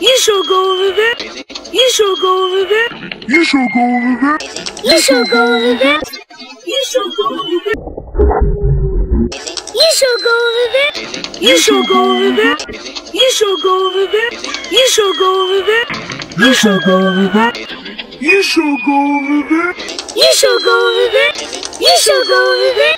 You shall go over there. You shall go over there. You shall go over there. You shall go over there. You shall go over there. You shall go over there. You shall go over there. You shall go over there. You shall go over there. You shall go over there. You shall go over there. You shall go over there. You shall go over there.